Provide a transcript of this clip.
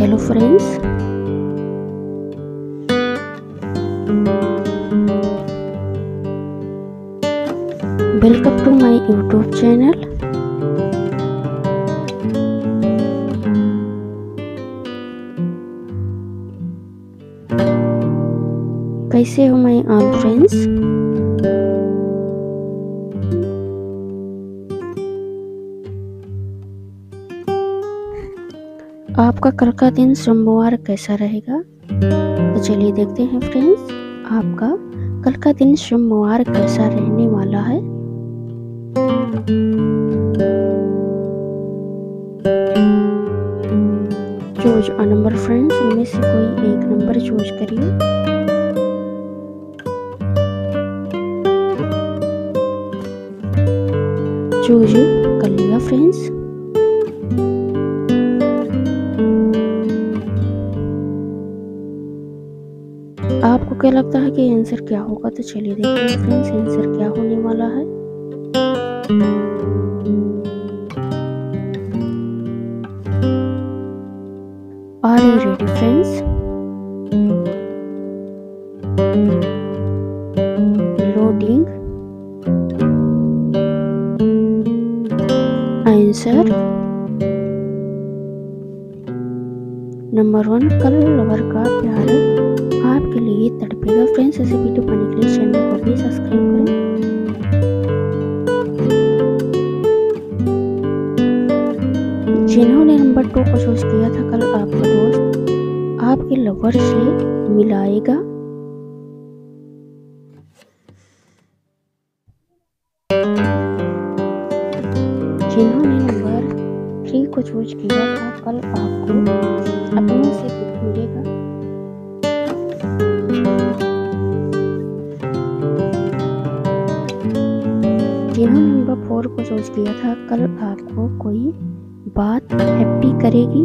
Hello friends welcome to my YouTube channel कैसे हो my all friends आपका कल का दिन सोमवार कैसा रहेगा? तो चलिए देखते हैं फ्रेंड्स आपका कल का दिन सोमवार कैसा रहने वाला है? चूज़ अ नंबर फ्रेंड्स इनमें से कोई एक नंबर चूज़ करिए। चूज़ कर लिया फ्रेंड्स क्या लगता है कि आंसर क्या होगा? तो चलिए देखते हैं फ्रेंड्स आंसर क्या होने वाला है। Are you ready friends loading answer number one कल लवर का प्यार आपके लिए तड़पेगा फ्रेंड्स ऐसे वीडियो पाने के लिए चैनल को भी सब्सक्राइब करें जिन्होंने नंबर टू को चूज़ किया था कल आपका दोस्त आपके लवर से मिलाएगा जिन्होंने नंबर थ्री को चूज़ किया था कल आपको अपने से मिलेगा जिन्होंने नंबर फोर को सोच लिया था कल आपको कोई बात हैप्पी करेगी?